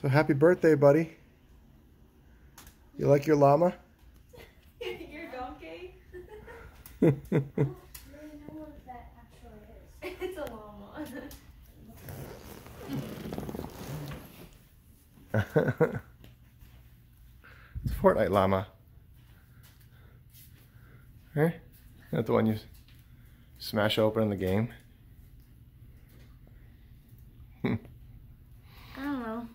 So happy birthday, buddy. You like your llama? Your donkey? I don't know what that actually is. it's a llama. it's Fortnite llama. Right? Not the one you smash open in the game. I don't know.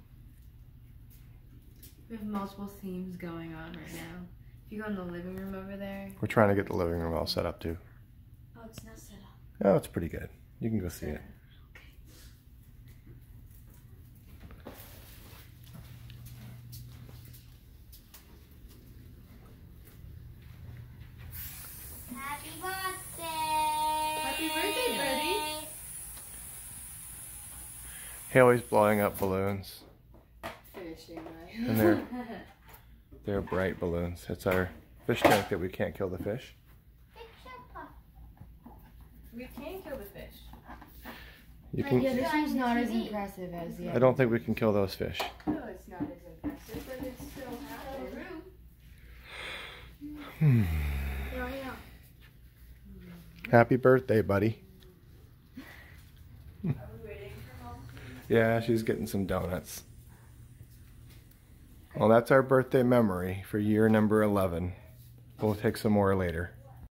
We have multiple themes going on right now. If you go in the living room over there, We're trying to get the living room all set up too. Oh, it's not set up. Oh, it's pretty good. You can go see it. Happy birthday! Happy birthday, Birdie. Haley's blowing up balloons. Finishing And they're they're bright balloons. It's our fish tank that we can't kill the fish. we can kill the fish. You can you- this one's not as impressive as the I don't think we can kill those fish. No, it's not as impressive, but it's still happening. Yeah, yeah. Happy birthday, buddy. Are we waiting for mom? Yeah, she's getting some donuts. Well, that's our birthday memory for year number 11. We'll take some more later.